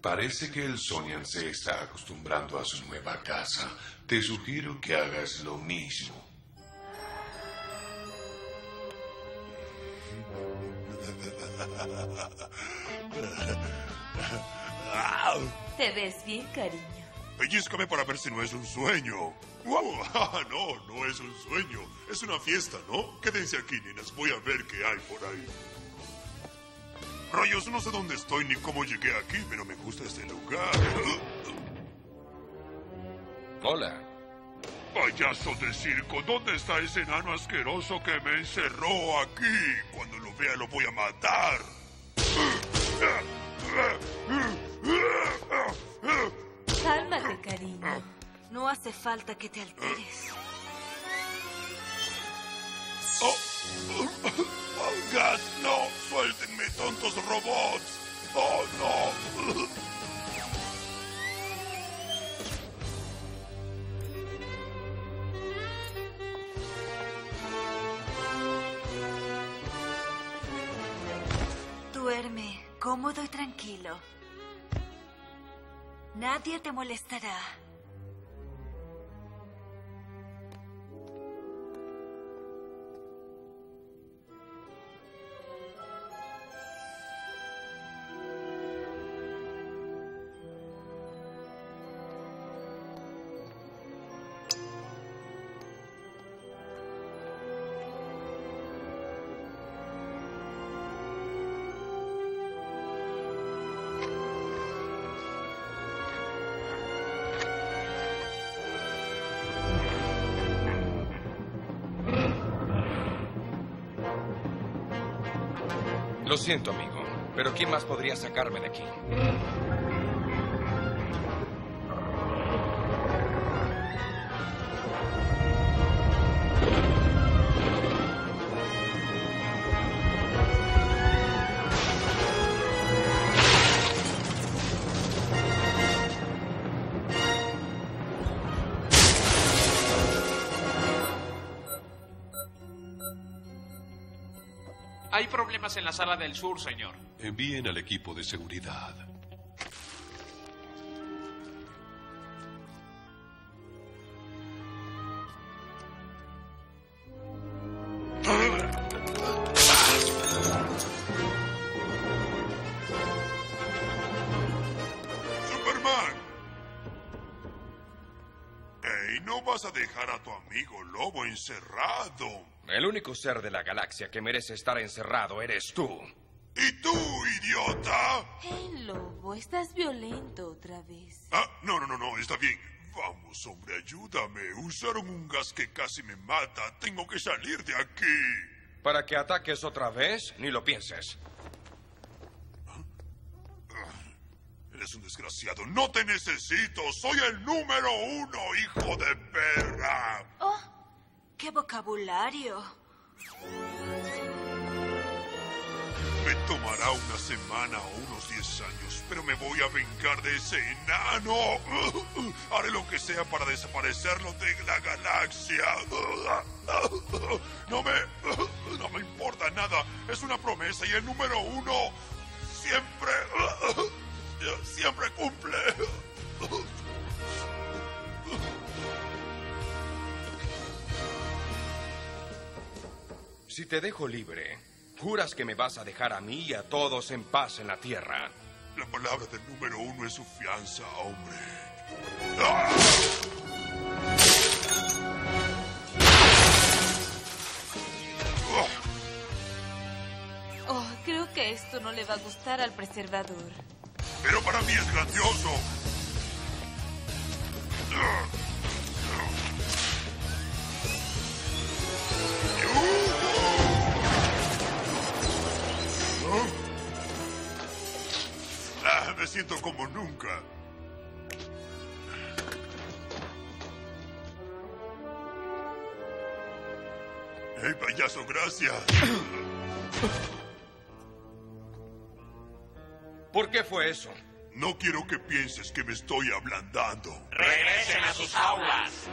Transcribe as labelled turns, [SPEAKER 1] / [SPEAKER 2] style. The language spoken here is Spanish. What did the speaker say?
[SPEAKER 1] Parece que el Sonian se está acostumbrando a su nueva casa. Te sugiero que hagas lo mismo.
[SPEAKER 2] Te ves bien, cariño.
[SPEAKER 3] Pellizcame para ver si no es un sueño. ¡Wow! Ah, no, no es un sueño. Es una fiesta, ¿no? Quédense aquí, nenas. Voy a ver qué hay por ahí. Rayos, no sé dónde estoy ni cómo llegué aquí, pero me gusta este lugar.
[SPEAKER 4] Hola.
[SPEAKER 3] Payaso de circo, ¿dónde está ese enano asqueroso que me encerró aquí? Cuando lo vea lo voy a matar.
[SPEAKER 2] Cálmate, cariño. No hace falta que te alteres.
[SPEAKER 3] Oh, oh,
[SPEAKER 2] cómodo y tranquilo. Nadie te molestará.
[SPEAKER 4] Lo siento, amigo, pero ¿quién más podría sacarme de aquí?
[SPEAKER 5] Hay problemas en la sala del sur, señor.
[SPEAKER 1] Envíen al equipo de seguridad.
[SPEAKER 3] Superman. Ey, no vas a dejar a tu amigo lobo encerrado.
[SPEAKER 4] El único ser de la galaxia que merece estar encerrado eres tú.
[SPEAKER 3] ¿Y tú, idiota?
[SPEAKER 2] Hey, lobo, estás violento otra vez.
[SPEAKER 3] Ah, no, no, no, no, está bien. Vamos, hombre, ayúdame. Usaron un gas que casi me mata. Tengo que salir de aquí.
[SPEAKER 4] Para que ataques otra vez, ni lo pienses.
[SPEAKER 3] Eres un desgraciado. No te necesito. Soy el número uno, hijo de perra.
[SPEAKER 2] Vocabulario.
[SPEAKER 3] Me tomará una semana o unos 10 años, pero me voy a vengar de ese enano. Haré lo que sea para desaparecerlo de la galaxia. No me... No me importa nada. Es una promesa y el número uno siempre... Siempre cumple.
[SPEAKER 4] Si te dejo libre, juras que me vas a dejar a mí y a todos en paz en la Tierra.
[SPEAKER 3] La palabra del número uno es su fianza, hombre.
[SPEAKER 2] Oh, creo que esto no le va a gustar al preservador.
[SPEAKER 3] Pero para mí es grandioso. Ah, siento como nunca. ¡Hey, payaso, gracias!
[SPEAKER 4] ¿Por qué fue eso?
[SPEAKER 3] No quiero que pienses que me estoy ablandando.
[SPEAKER 5] Regresen a sus aulas.